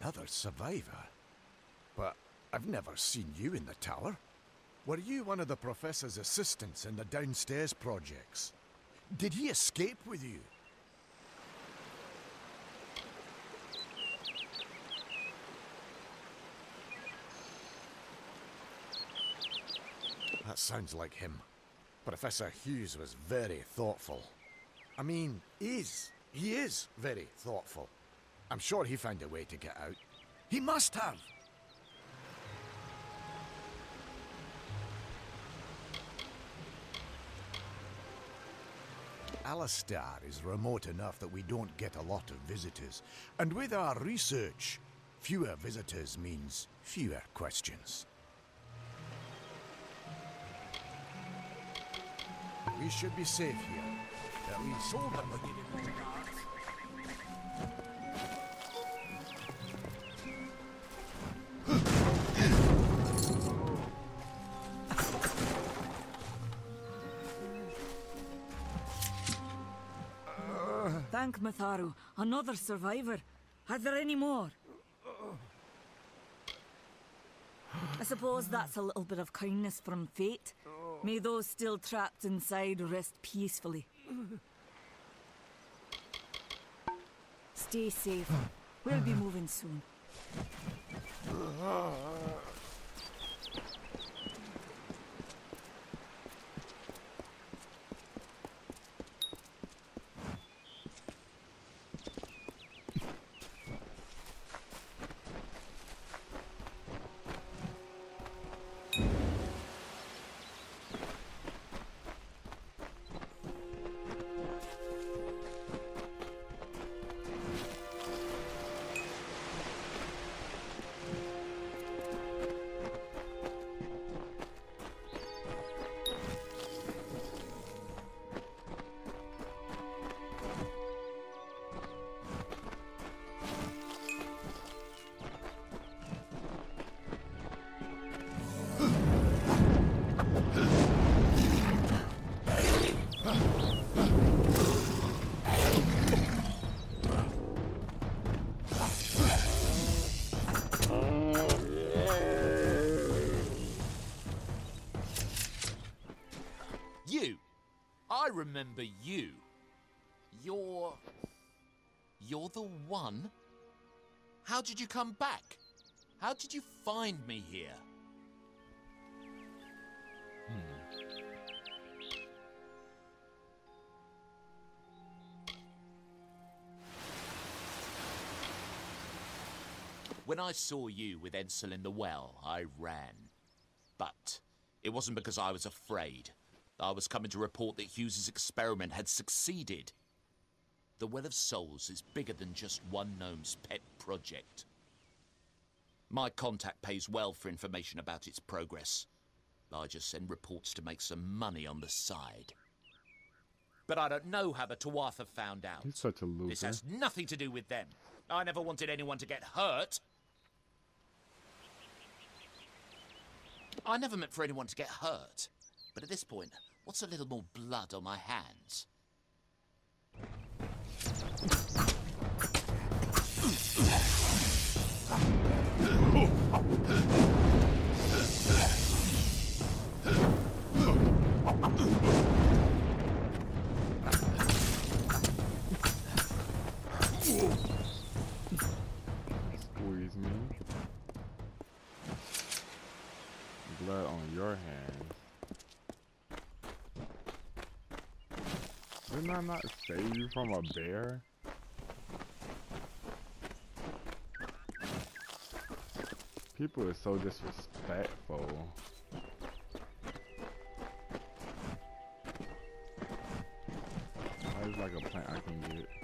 Another survivor? But I've never seen you in the tower. Were you one of the Professor's assistants in the downstairs projects? Did he escape with you? That sounds like him. Professor Hugues was very thoughtful. I mean, is. He is very thoughtful. I'm sure he found a way to get out. He must have! Allestar is remote enough that we don't get a lot of visitors. And with our research, fewer visitors means fewer questions. We should be safe here. At least Mitharu. Another survivor. Are there any more? I suppose that's a little bit of kindness from fate. May those still trapped inside rest peacefully. Stay safe. We'll be moving soon. Remember you. You're. You're the one? How did you come back? How did you find me here? Hmm. When I saw you with Ensel in the well, I ran. But it wasn't because I was afraid. I was coming to report that Hugues's experiment had succeeded. The Well of Souls is bigger than just one gnome's pet project. My contact pays well for information about its progress. I just send reports to make some money on the side. But I don't know how the Tuatha found out. He's such a loser. This has nothing to do with them. I never wanted anyone to get hurt. I never meant for anyone to get hurt. But at this point, what's a little more blood on my hands? Didn't I not save you from a bear? People are so disrespectful. There's like a plant I can get.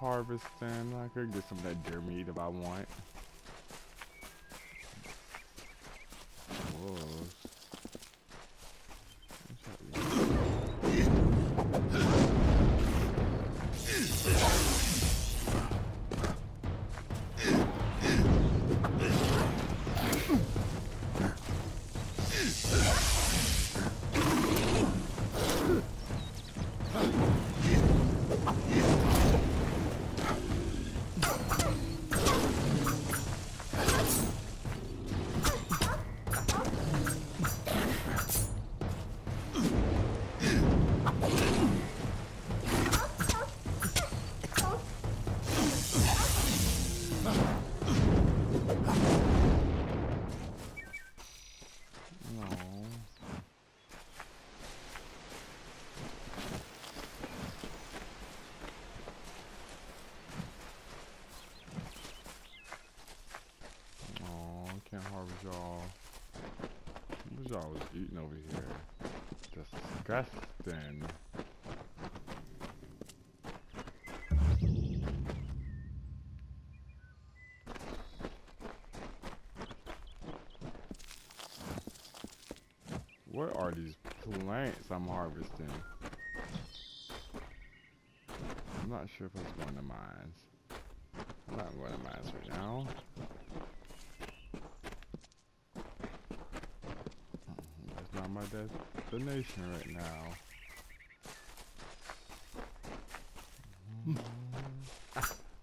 Harvesting. I could get some of that deer meat if I want. Y'all. What y'all was eating over here? Disgusting. What are these plants I'm harvesting? I'm not sure if I was going to mines. I'm not going to mines right now. my destination right now.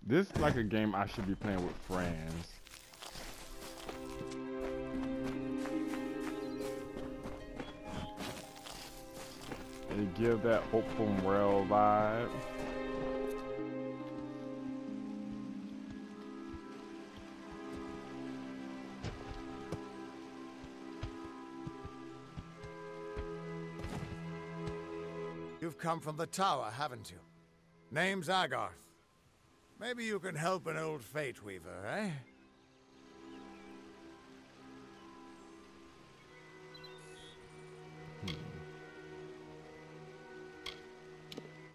this is like a game I should be playing with friends. It give that open world vibe. You've come from the tower, haven't you? Name's Agarth. Maybe you can help an old Fate Weaver, eh? Hmm.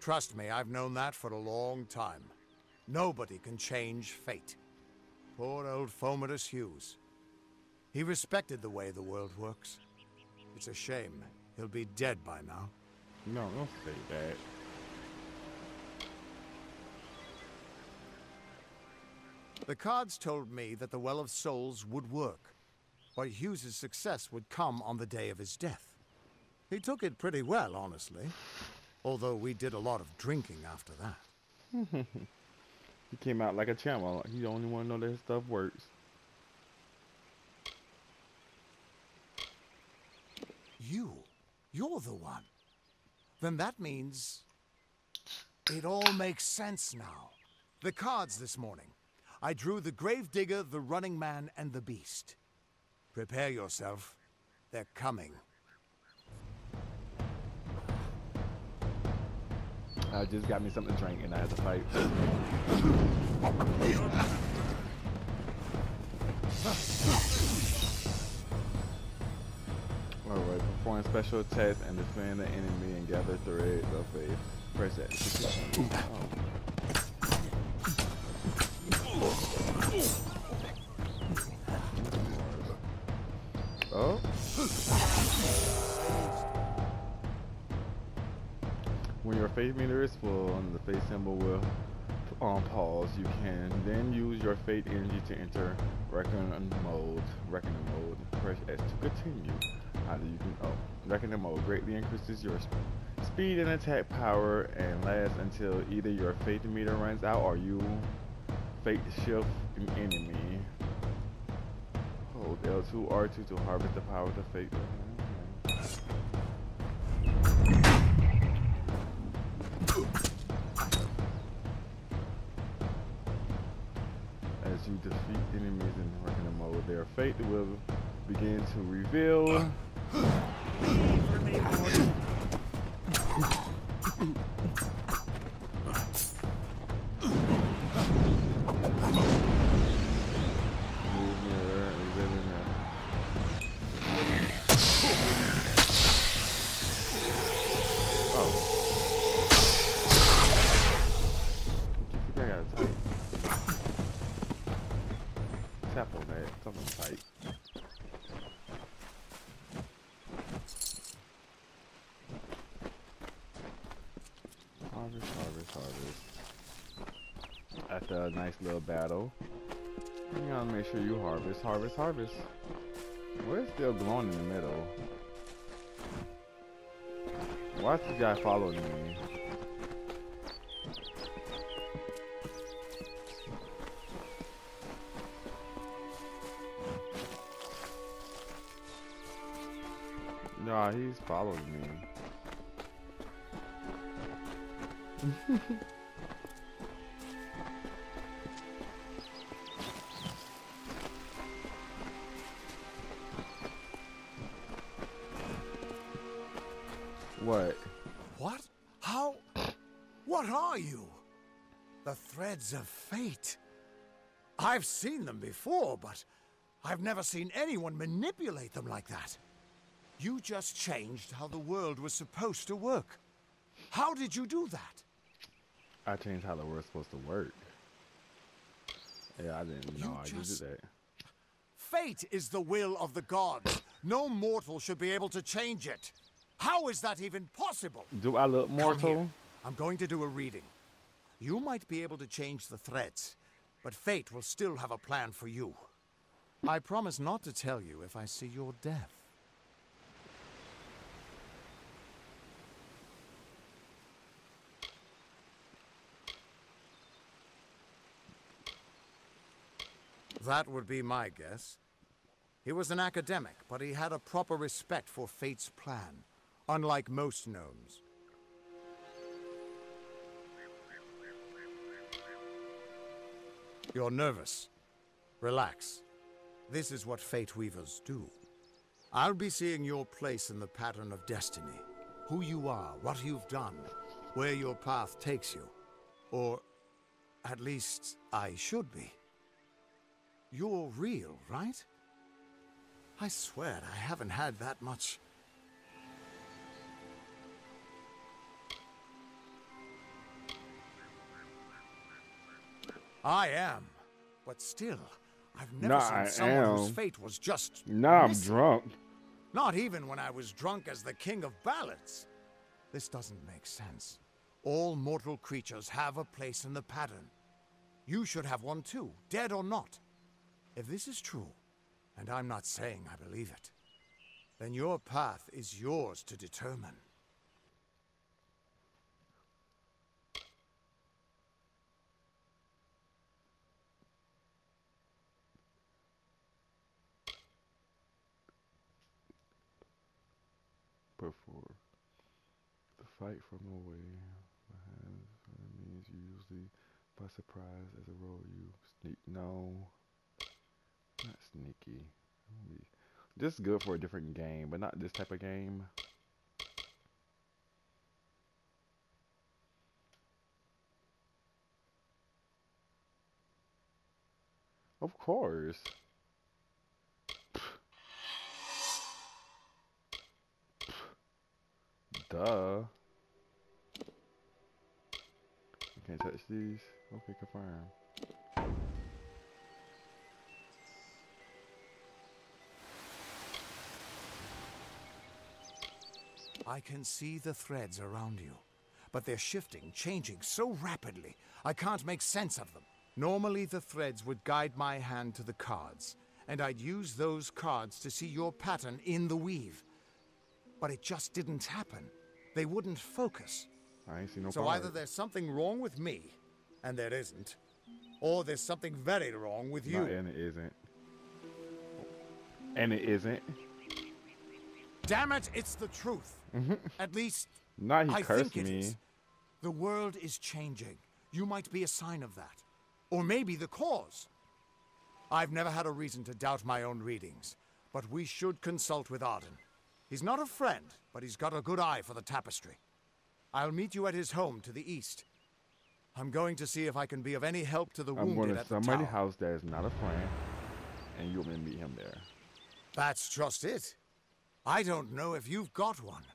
Trust me, I've known that for a long time. Nobody can change fate. Poor old Fomorous Hugues. He respected the way the world works. It's a shame. He'll be dead by now. No, don't say that. The cards told me that the Well of Souls would work, but Hugues's success would come on the day of his death. He took it pretty well, honestly, although we did a lot of drinking after that. he came out like a champ. He the only one to know that his stuff works. You? You're the one then that means it all makes sense now. The cards this morning. I drew the Gravedigger, the Running Man, and the Beast. Prepare yourself. They're coming. Uh, I just got me something to drink and I had to fight. Alright, perform special attacks and defend the enemy and gather threads of faith. Press that. Oh. oh. When your faith meter is full the faith symbol will on pause, you can then use your fate energy to enter reckoning mode. Reckoning mode. Press S to continue. Either you can, oh, reckoning mode greatly increases your sp speed and attack power and lasts until either your fate meter runs out or you fate shift an enemy. Hold L2 R2 to harvest the power of the fate. As mm-hmm. Their fate will begin to reveal. little battle, you gotta make sure you harvest, harvest, harvest. Well, it's still glowing in the middle. Why is this guy following me? Nah, he's following me. what? What? How? What are you? The threads of fate. I've seen them before, but I've never seen anyone manipulate them like that. You just changed how the world was supposed to work. How did you do that? I changed how the world's supposed to work. Yeah, I didn't You know I just- did that. Fate is the will of the gods. No mortal should be able to change it. How is that even possible? Do I look mortal? I'm going to do a reading. You might be able to change the threads, but fate will still have a plan for you. I promise not to tell you if I see your death. That would be my guess. He was an academic, but he had a proper respect for fate's plan, unlike most gnomes. You're nervous. Relax. This is what Fate Weavers do. I'll be seeing your place in the pattern of destiny. Who you are, what you've done, where your path takes you. Or, at least, I should be. You're real, right? I swear I haven't had that much. I am, but still, I've never Nah, seen I someone whose fate was just. Nah, I'm drunk. Not even when I was drunk as the king of ballads. This doesn't make sense. All mortal creatures have a place in the pattern. You should have one too, dead or not. If this is true, and I'm not saying I believe it, then your path is yours to determine. Before. The fight from away means you usually by surprise as a role you sneak no not sneaky. This is good for a different game but not this type of game. Of course Duh. You can't touch these? Okay, confirm. I can see the threads around you, but they're shifting, changing so rapidly, I can't make sense of them. Normally, the threads would guide my hand to the cards, and I'd use those cards to see your pattern in the weave. But it just didn't happen. They wouldn't focus. I seen no So part. either there's something wrong with me, and there isn't, or there's something very wrong with you. No, and it isn't. And it isn't. Damn it, it's the truth. Mm-hmm. At least Not he I cursed think it me. is. The world is changing. You might be a sign of that. Or maybe the cause. I've never had a reason to doubt my own readings, but we should consult with Arden. He's not a friend, but he's got a good eye for the tapestry. I'll meet you at his home to the east. I'm going to see if I can be of any help to the ah, I'm wounded going to at the somebody's house that is not a friend, and you want me to meet him there. That's just it. I don't know if you've got one,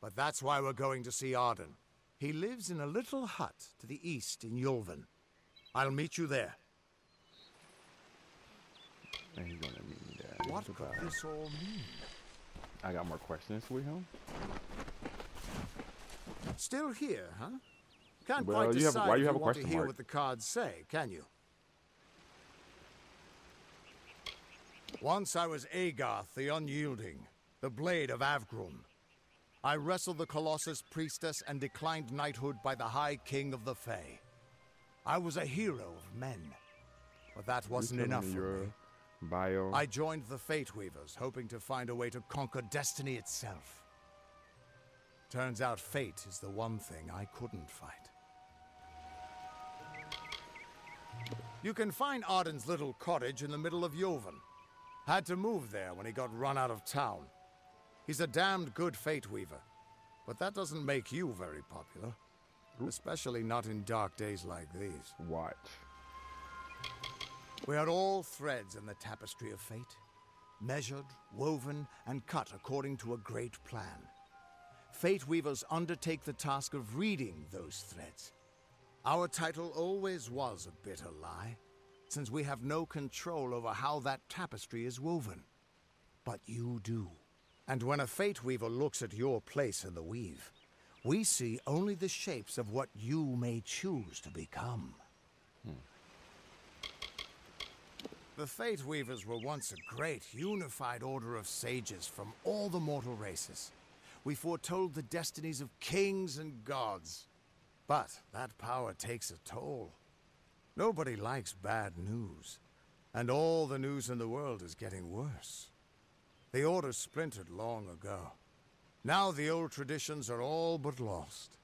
but that's why we're going to see Arden. He lives in a little hut to the east in Yulven. I'll meet you there. And he's going to meet me there. What Goodbye. could this all mean? I got more questions with him. Still here, huh? Can't Well, quite you have- decide why you if have a want to hear mark? what the cards say, can you? Once I was Agarth the Unyielding, the blade of Avgrum. I wrestled the Colossus priestess and declined knighthood by the High King of the Fae. I was a hero of men, but that wasn't enough for me. Bio. I joined the Fate Weavers, hoping to find a way to conquer destiny itself. Turns out fate is the one thing I couldn't fight. You can find Arden's little cottage in the middle of Joven. Had to move there when he got run out of town. He's a damned good Fate Weaver, but that doesn't make you very popular. Especially not in dark days like these. Watch. We are all threads in the tapestry of fate, measured, woven, and cut according to a great plan. Fate weavers undertake the task of reading those threads. Our title always was a bitter lie, since we have no control over how that tapestry is woven. But you do. And when a fate weaver looks at your place in the weave, we see only the shapes of what you may choose to become. The Fate Weavers were once a great, unified order of sages from all the mortal races. We foretold the destinies of kings and gods. But that power takes a toll. Nobody likes bad news. And all the news in the world is getting worse. The Order splintered long ago. Now the old traditions are all but lost.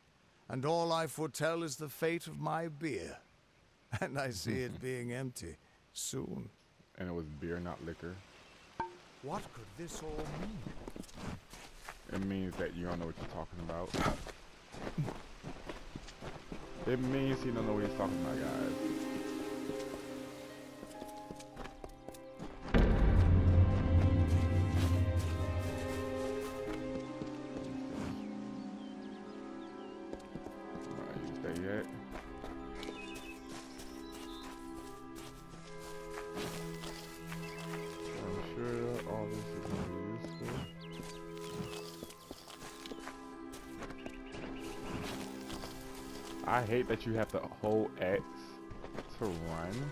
And all I foretell is the fate of my beer. And I see it being empty soon. And it was beer, not liquor. What could this all mean? It means that you don't know what you're talking about. It means he don't know what he's talking about, guys. That you have to hold X to run.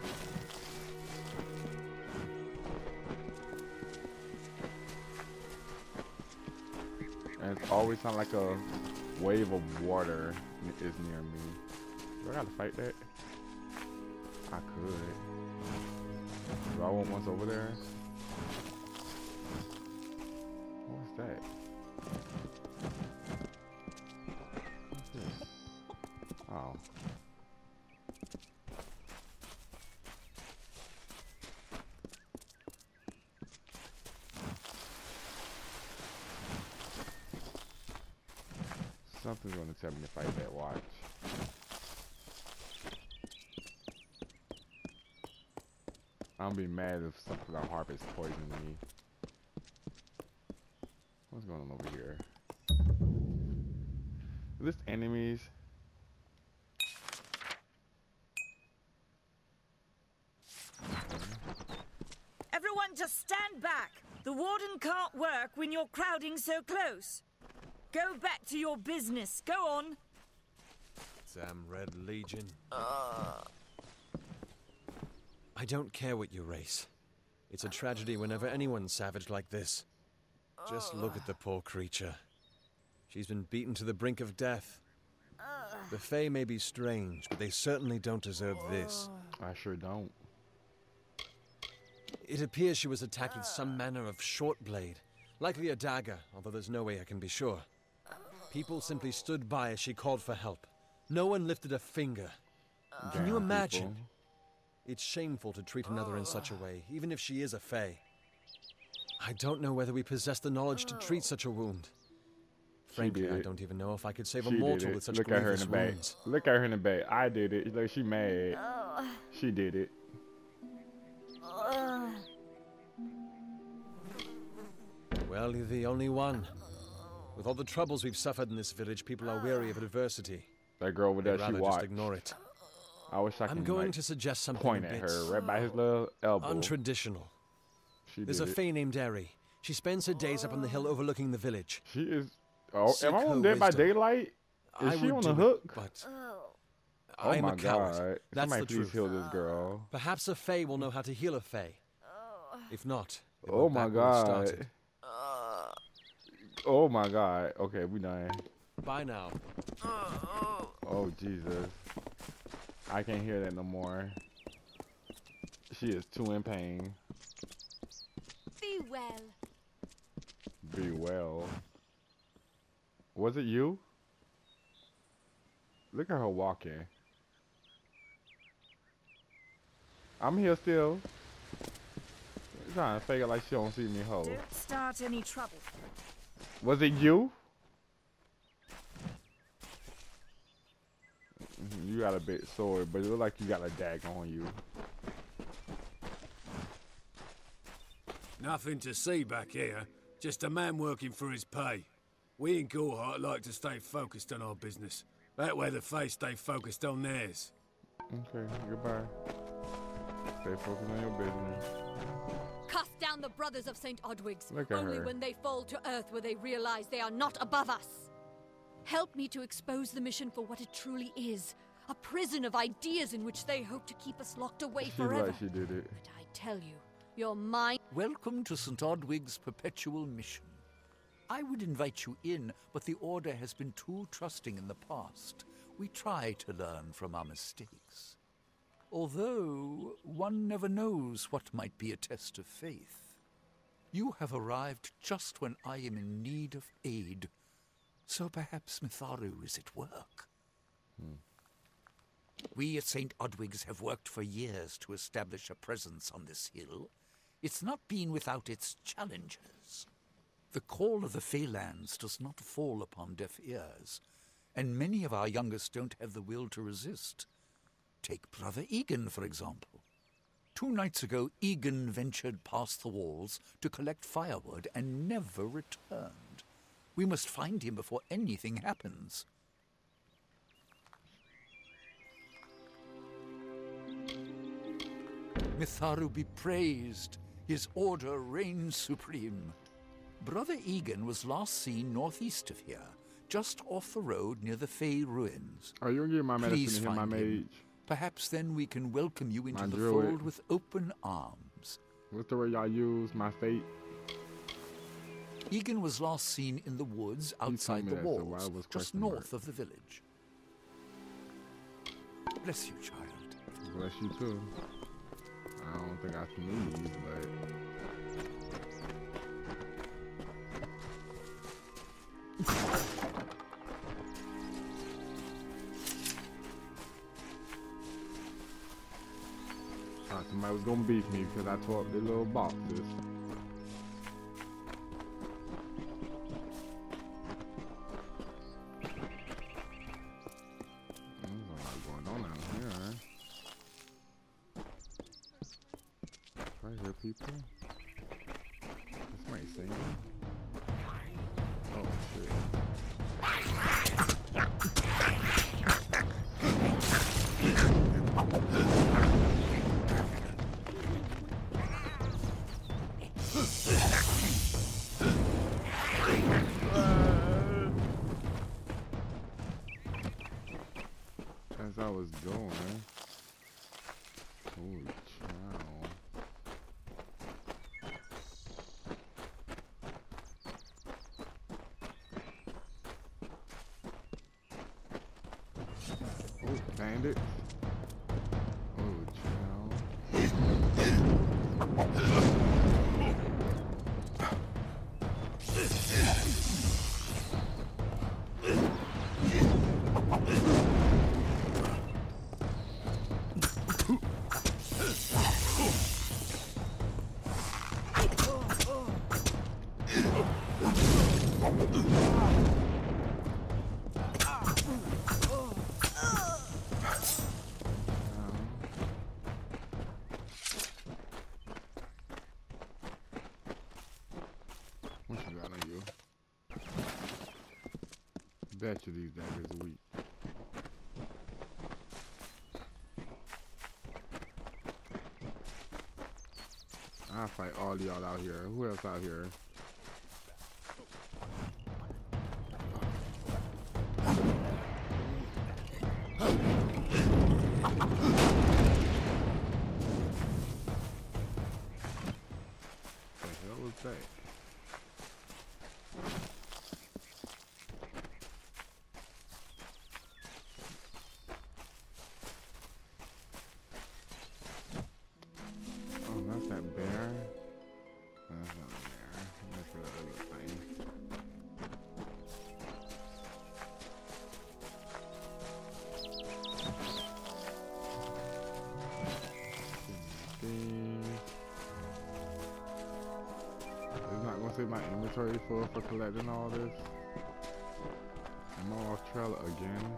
And it's always sound like a wave of water is near me. Do I gotta fight that? I could. Do I want ones over there? Something's gonna tell me to fight that watch. I'm gonna be mad if something about harp is poisoning me. What's going on over here? Is this enemies? Everyone just stand back. The warden can't work when you're crowding so close. Go back to your business. Go on. Damn Red Legion. Ah. I don't care what your race. It's a tragedy whenever anyone's savage like this. Just ah. look at the poor creature. She's been beaten to the brink of death. Ah. The Fae may be strange, but they certainly don't deserve this. I sure don't. It appears she was attacked with some manner of short blade, likely a dagger, although there's no way I can be sure. People simply stood by as she called for help. No one lifted a finger. Can you imagine? people. It's shameful to treat another in such a way, even if she is a Fae. I don't know whether we possess the knowledge to treat such a wound. Frankly, I don't even know if I could save a She did mortal with such Look at her in grievous the back. wounds. Look at her in the back. I did it. Look, she mad. Oh. She did it. Well, you're the only one. With all the troubles we've suffered in this village, people are weary of adversity. That girl there, They'd she watched. just ignore it. I wish I I'm could going like, to suggest something point at her right by his little elbow. untraditional. she There's a it. Fae named Eri. She spends her days up on the hill overlooking the village. She is. Oh, Seek am I on Dead by. Daylight? Is I she on the it, hook? but Oh I'm my a coward. god. That's Somebody the please truth. heal this girl. Perhaps a Fae will know how to heal a Fae. If not, Oh my back where we god. Started. Oh my god. Okay, we done. Bye now. Oh Jesus. I can't hear that no more. She is too in pain. Be well. Be well. Was it you? Look at her walking. I'm here still. Trying to fake it like she don't see me, ho. Don't start any trouble. Was it you? You got a big sword, but it look like you got a dagger on you. Nothing to see back here. Just a man working for his pay. We in Gorhart like to stay focused on our business. That way the face stay focused on theirs. Okay, goodbye. Stay focused on your business. Cast down the brothers of St. Odwig's. Look at Only her. when they fall to earth will they realize they are not above us. Help me to expose the mission for what it truly is. A prison of ideas in which they hope to keep us locked away She forever. she did it. But I tell you, your mind Welcome to St. Odwig's perpetual mission. I would invite you in, but the Order has been too trusting in the past. We try to learn from our mistakes. Although one never knows what might be a test of faith. You have arrived just when I am in need of aid. So perhaps Mitharu is at work. Hmm. We at St. Odwig's have worked for years to establish a presence on this hill. It's not been without its challenges. The call of the Phalanx does not fall upon deaf ears, and many of our youngest don't have the will to resist. Take Brother Egan, for example. Two nights ago, Egan ventured past the walls to collect firewood and never returned. We must find him before anything happens. Mitharu be praised. His order reigns supreme. Brother Egan was last seen northeast of here, just off the road near the Fae ruins. Are you gonna give my medicine Please to hit my find him. mage? Perhaps then we can welcome you into the fold with open arms. What's the word y'all use? My fate? Egan was last seen in the woods outside the that, so walls, just north mark? of the village. Bless you, child. Bless you too. I don't think I sneeze, but Thought somebody was gonna beat me because I tore up their little boxes. Oh, Bet you these daggers are weak. I'll fight all y'all out here. Who else out here? Inventory for collecting all this. I'm off trail again.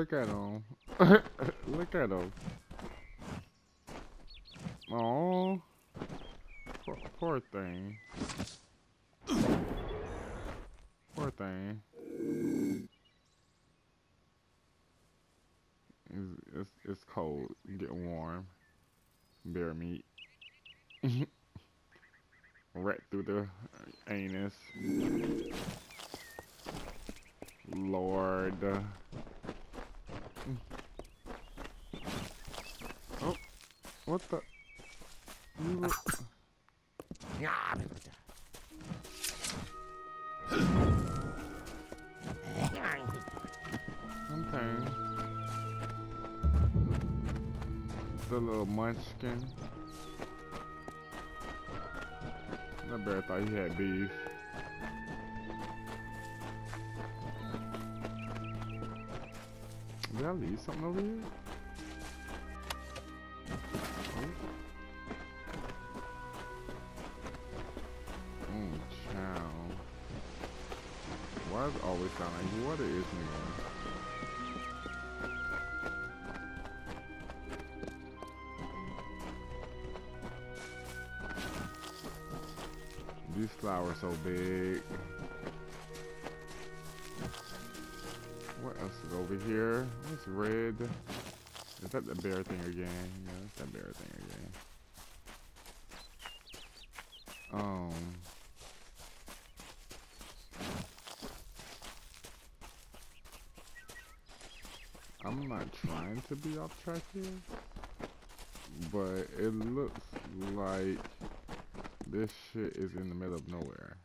Look at him. look at him. Oh, poor, poor thing. Poor thing. It's, it's, it's cold. Getting warm. Bear meat. right through the anus. Lord. Oh, what the? You Okay. The little munchkin. That bear thought he had beef. I leave something over here? Oh, oh chow. Why does it always sound like water is new? These flowers so big. What's red? Is that the bear thing again? Yeah, that's that bear thing again. Um. I'm not trying to be off track here, but it looks like this shit is in the middle of nowhere.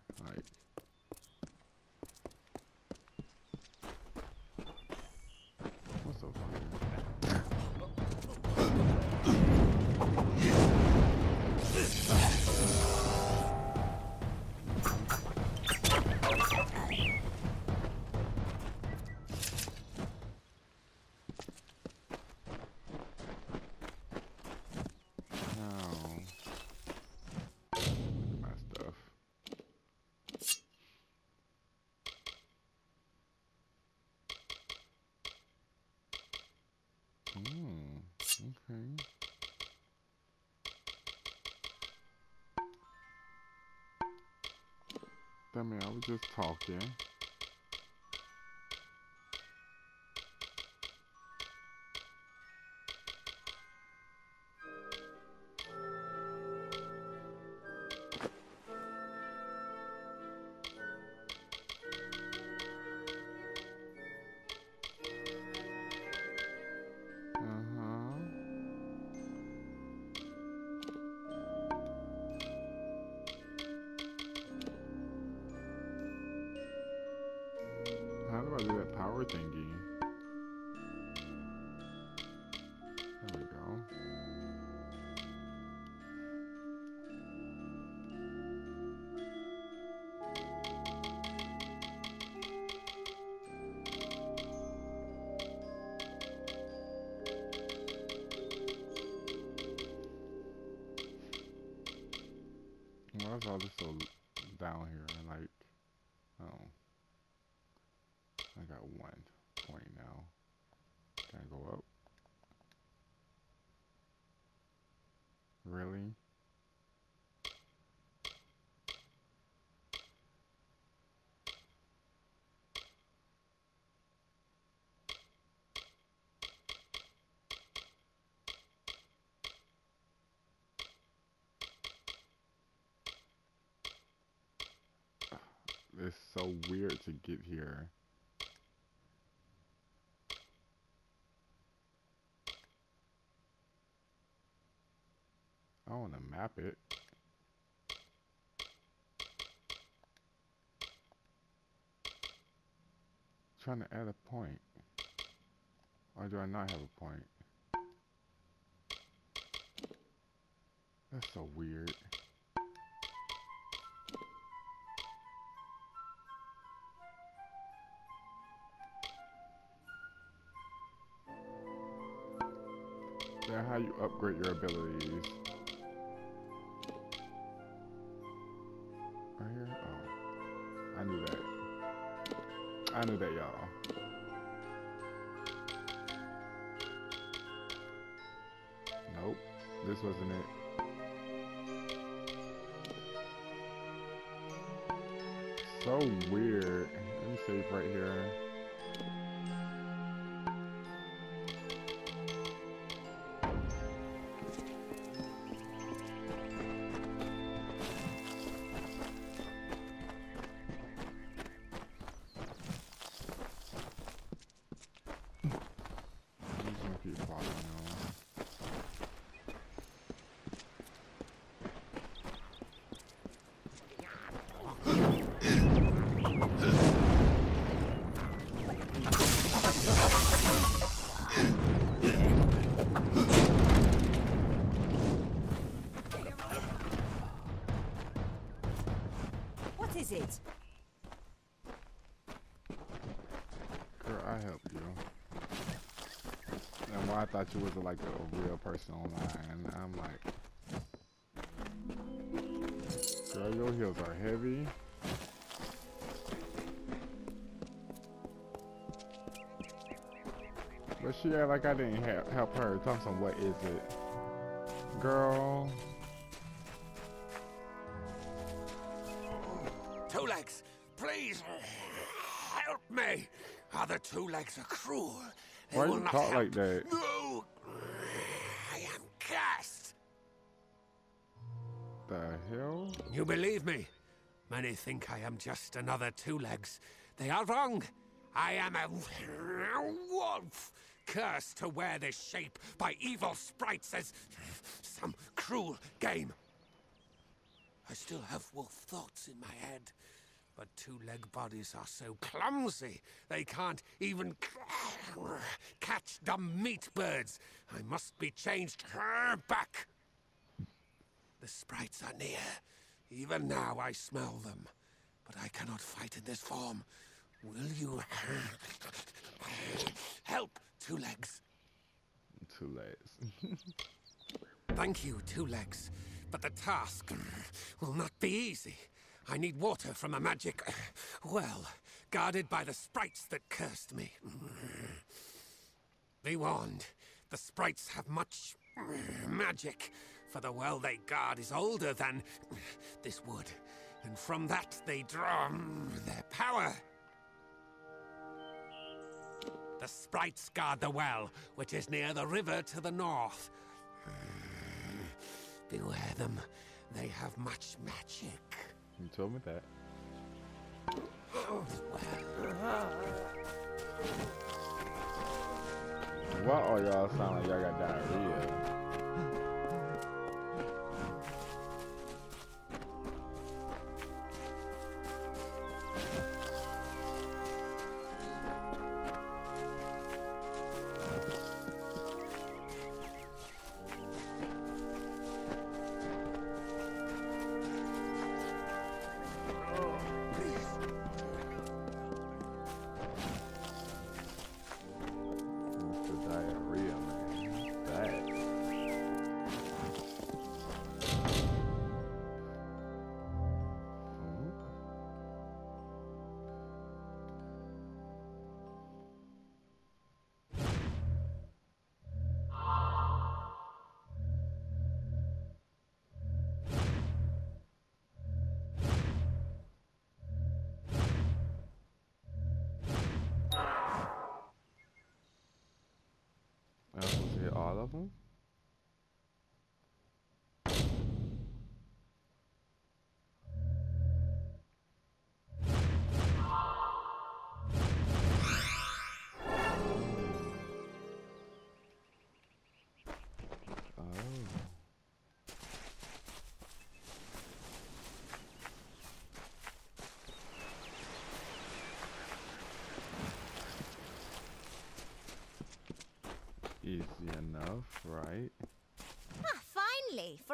That mean I was just talking. It's so weird to get here. I want to map it. Trying to add a point. Or do I not have a point? That's so weird. How you upgrade your abilities. Right here? Oh. I knew that. I knew that, y'all. Nope. This wasn't it. So weird. Let me save right here. Girl, I helped you. And why I thought you was like a real person online, I'm like, girl, your heels are heavy. But she act like I didn't help, help her. Thompson, what is it? Girl, Two legs are cruel. They Why will you not talk help. like that? No, I am cursed. the hell? You believe me? Many think I am just another two legs. They are wrong. I am a wolf, cursed to wear this shape by evil sprites as some cruel game. I still have wolf thoughts in my head, but two-leg bodies are so clumsy they can't even catch dumb meat birds. I must be changed back. The sprites are near. Even now I smell them. But I cannot fight in this form. Will you help, Two Legs? Two legs. Thank you, Two Legs. But the task will not be easy. I need water from a magic well, guarded by the sprites that cursed me. Be warned, the sprites have much magic, for the well they guard is older than this wood, and from that they draw their power. The sprites guard the well, which is near the river to the north. Beware them, they have much magic. You told me that. Why all y'all sound like y'all got diarrhea?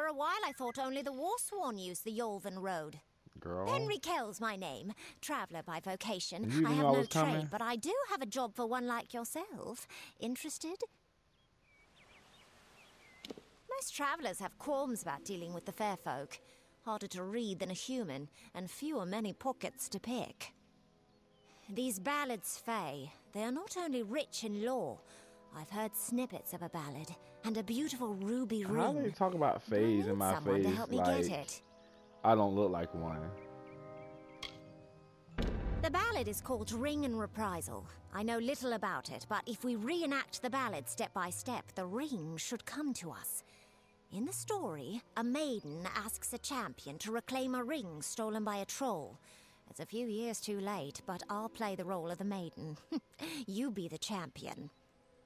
For a while I thought only the Warsworn used the Yolvan Road. Girl. Henry Kell's my name, traveller by vocation. I have I no was coming? trade, but I do have a job for one like yourself. Interested? Most travellers have qualms about dealing with the fair folk. Harder to read than a human, and fewer many pockets to pick. These ballads, Fae, they are not only rich in lore. I've heard snippets of a ballad and a beautiful ruby ring. How they talk about phase in my face to help me like. I don't look like one. The ballad is called Ring and Reprisal. I know little about it, but if we reenact the ballad step by step, the ring should come to us. In the story, a maiden asks a champion to reclaim a ring stolen by a troll. It's a few years too late, but I'll play the role of the maiden. you be the champion.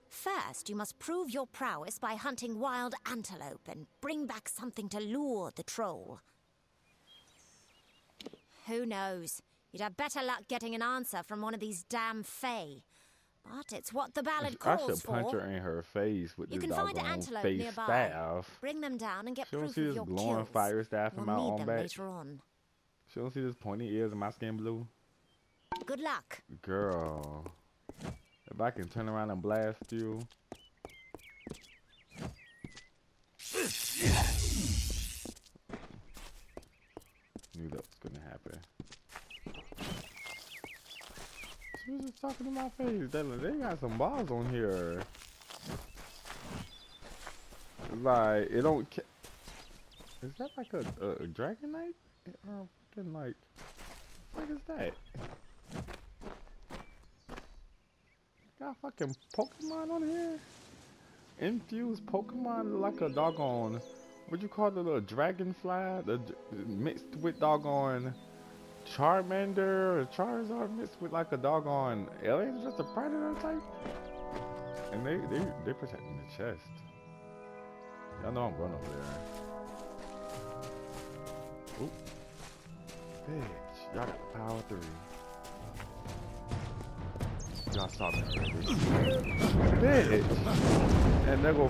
First, you must prove your prowess by hunting wild antelope and bring back something to lure the troll. Who knows? You'd have better luck getting an answer from one of these damn Fae. But it's what the ballad I calls should punch for. her in her face with You this can find an antelope face nearby. staff. Bring them down and get She proof see of your glowing kills. fire staff in We'll my need own back. later on. She don't see this pointy ears and my skin blue. Good luck. Girl. If I can turn around and blast you. Knew that was gonna happen. She was just talking to my face. They, they got some balls on here. Like, it don't ca- Is that like a, a, a dragon knight? Or uh, fucking like, what is that? Got fucking Pokemon on here? Infused Pokemon like a doggone, what you call the little dragonfly? The mixed with doggone Charmander or Charizard mixed with like a doggone alien, just a predator type. And they they they protecting the chest. Y'all know I'm going over there. Oop. Bitch, y'all got the power three. Saw me already. Bitch! And they go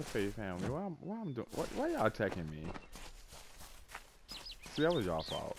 the Faith family. Why why I'm doing? Why, why y'all attacking me? See, that was y'all fault.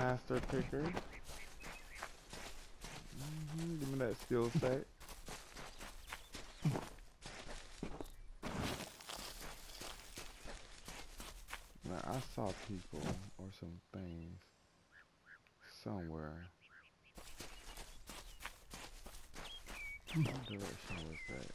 Master picker. hmm Give me that skill set. now I saw people or some things somewhere. What direction was that?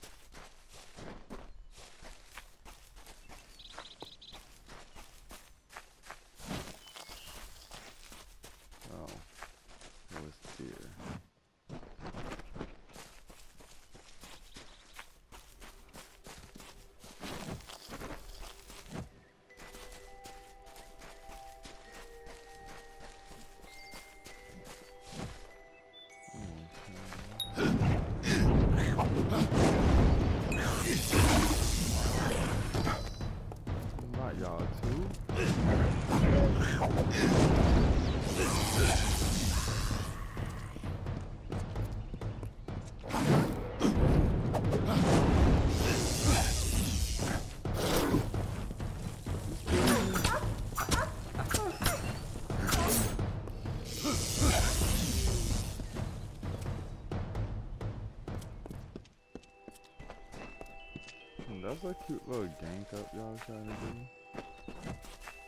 A cute little gank up y'all trying to do.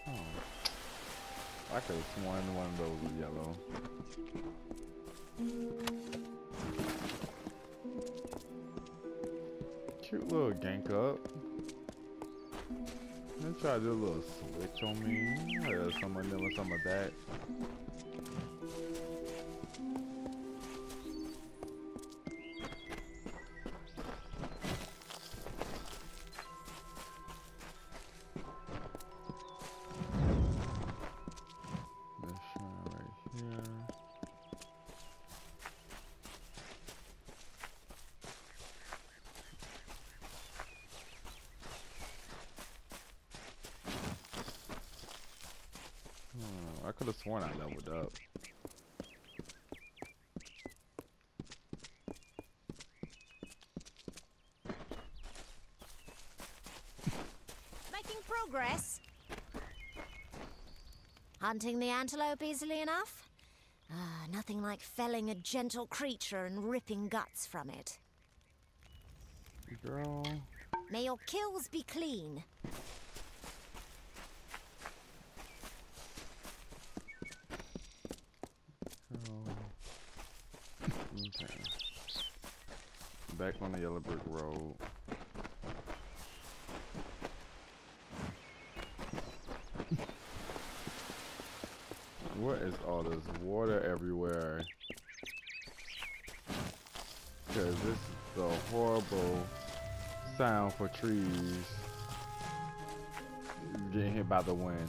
Oh. I could have sworn one of those was yellow. Cute little gank up. Let's try to do a little switch on me. Or some of them or some of that. Hunting the antelope easily enough? Ah, nothing like felling a gentle creature and ripping guts from it. Girl. May your kills be clean. Okay. Back on the yellow brick road. What is all this water everywhere? Because this is a horrible sound for trees getting hit by the wind.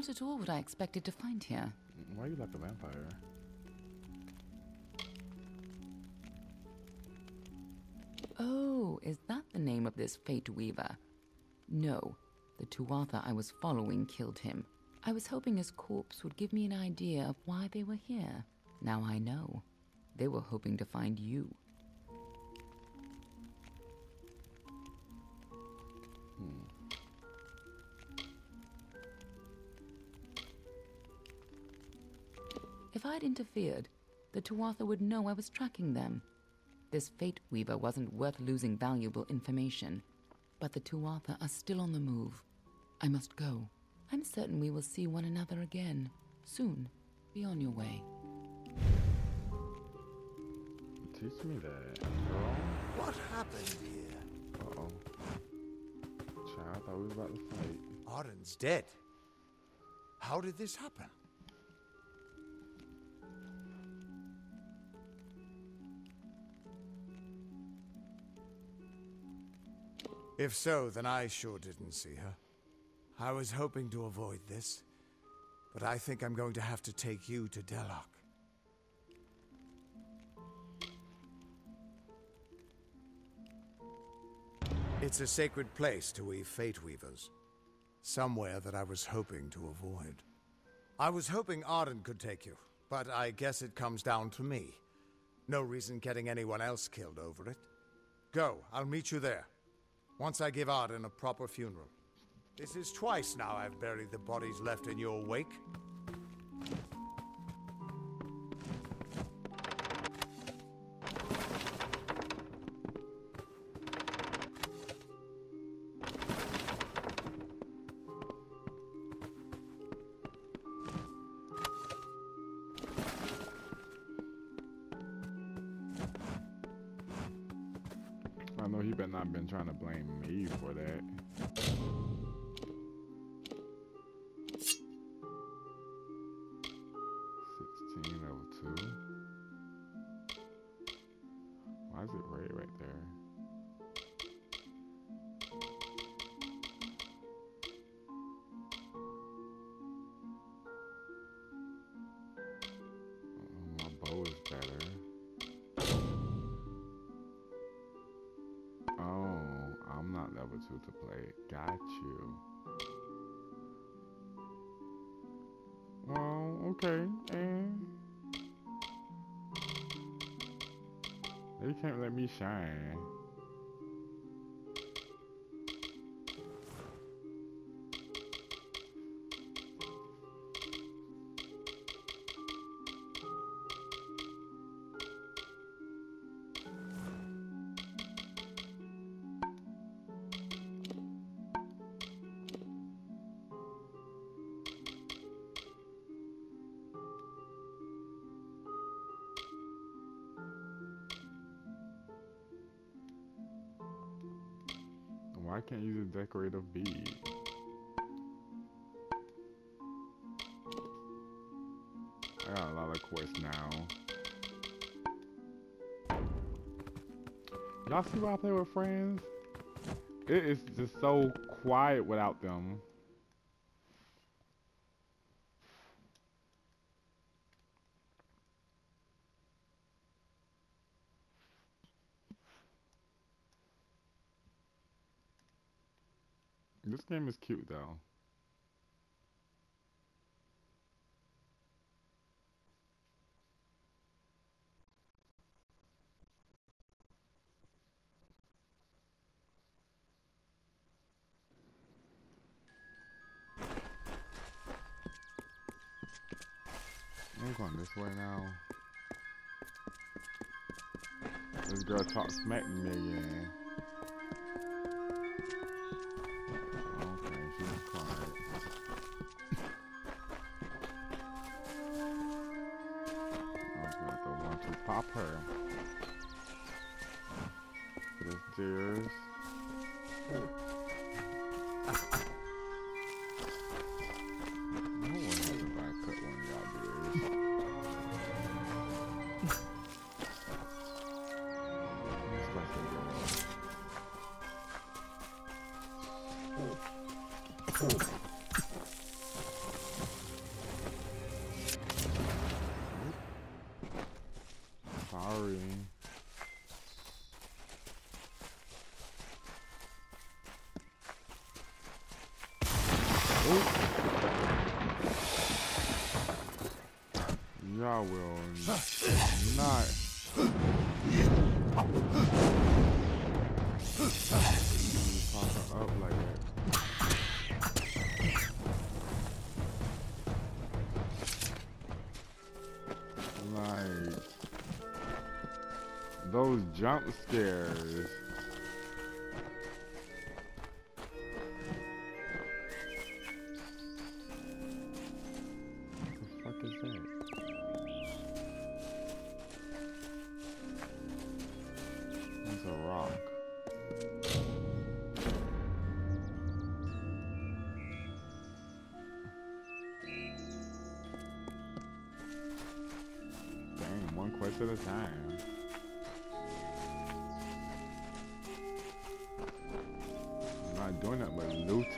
Not at all what I expected to find here. Why are you like a vampire? Oh, is that the name of of this Fate Weaver. No, the Tuatha I was following killed him. I was hoping his corpse would give me an idea of why they were here. Now I know. They were hoping to find you. If I'd interfered, the Tuatha would know I was tracking them. This Fate Weaver wasn't worth losing valuable information. But the Tuatha are still on the move. I must go. I'm certain we will see one another again. Soon. Be on your way. Teach me that, girl. What happened here? Uh oh. Child, I thought we was about to fight. Arden's dead. How did this happen? If so, then I sure didn't see her. I was hoping to avoid this, but I think I'm going to have to take you to Delok. It's a sacred place to weave fate weavers. Somewhere that I was hoping to avoid. I was hoping Arden could take you, but I guess it comes down to me. No reason getting anyone else killed over it. Go, I'll meet you there. Once I give Arden a proper funeral. This is twice now I've buried the bodies left in your wake. Not been trying to blame me for that. Can't let me shine. Decorative bead? I got a lot of quests now. Y'all see why I play with friends? It is just so quiet without them. This game is cute though. I'm going this way now. This girl talks smack to me again. One quest at a time.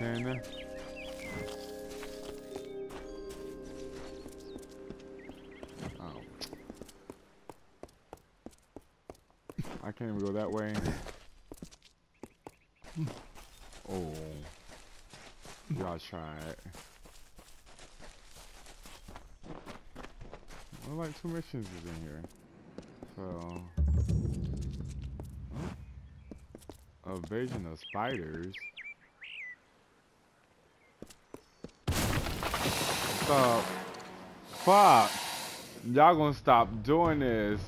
Looting. Oh. I can't even go that way. Oh. Y'all try it. Well, like two missions is in here. So. Evasion of spiders. Fuck. Y'all gonna stop doing this.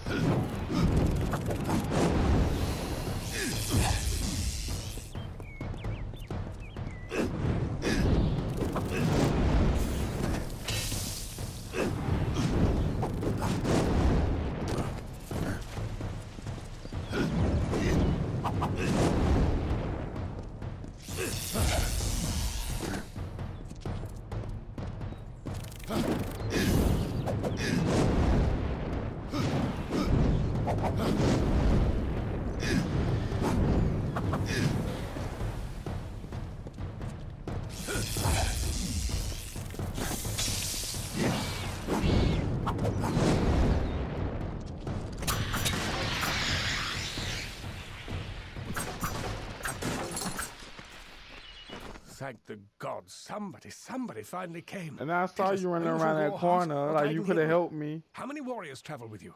Thank the gods. Somebody, somebody finally came. And I saw It you running around that corner, like you could have helped me. How many warriors travel with you?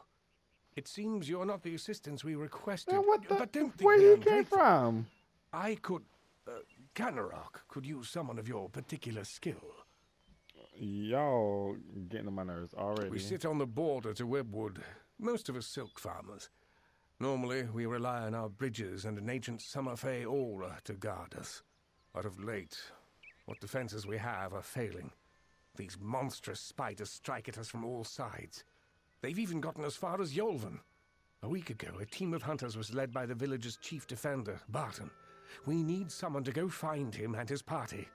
It seems you're not the assistance we requested. Man, what the? but don't think Where you came from? I could. Uh, Ganarok could use someone of your particular skill. Y'all getting on my nerves already. We sit on the border to Webwood, most of us silk farmers. Normally, we rely on our bridges and an ancient summer Fae aura to guard us. But of late, what defenses we have are failing. These monstrous spiders strike at us from all sides. They've even gotten as far as Yolvan. A week ago, a team of hunters was led by the village's chief defender, Barton. We need someone to go find him and his party.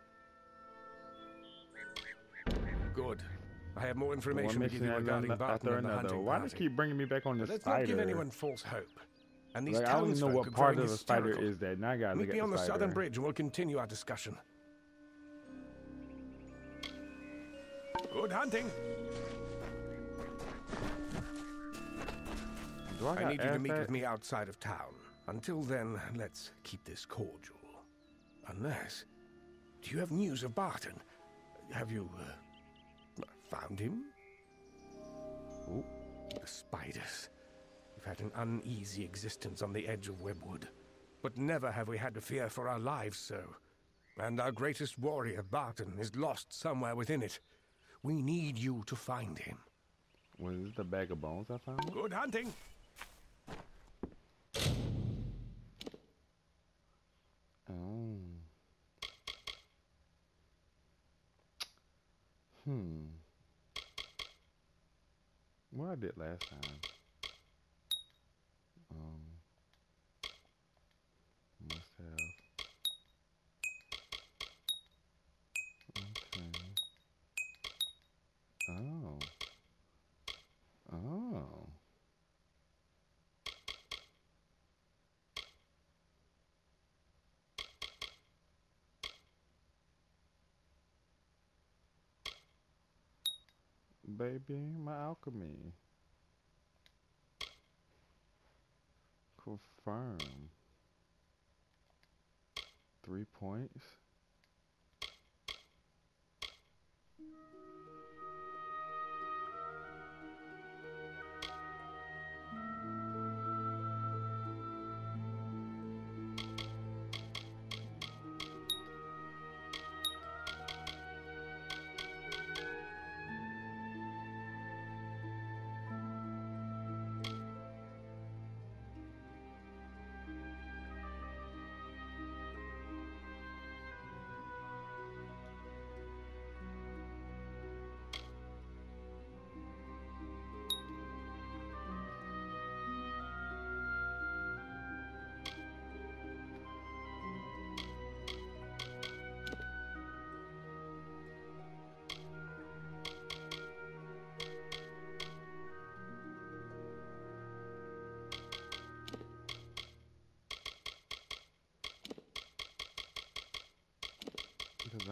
Good. I have more information to give you regarding Barton and the another. hunting Why party. does keep bringing me back on this Let's spider? not give anyone false hope. And these Like, I don't even know what part of the spider is that. Now I gotta Meet me on the the southern bridge and we'll continue our discussion. Good hunting. Do I, I need you to meet that? with me outside of town. Until then, let's keep this cordial. Unless, do you have news of Barton? Have you uh, found him? Oh, the spiders. We've had an uneasy existence on the edge of Webwood, but never have we had to fear for our lives so. And our greatest warrior, Barton, is lost somewhere within it. We need you to find him. Was this the bag of bones I found? Good hunting. Oh. Hmm. What I did last time. Um. Must have. Okay. Oh. Oh. Baby, my alchemy. Confirm. Three points.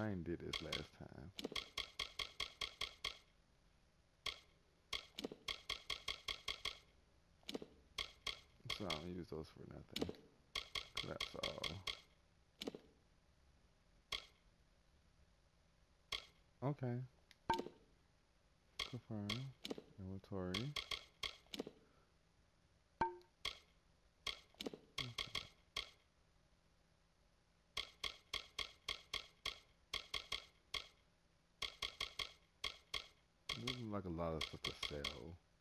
I did this last time. So I don't use those for nothing. Collapse all. Okay. Confirm. Inventory. Like a lot of stuff to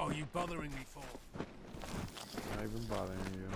are you bothering me for? Not even bothering you.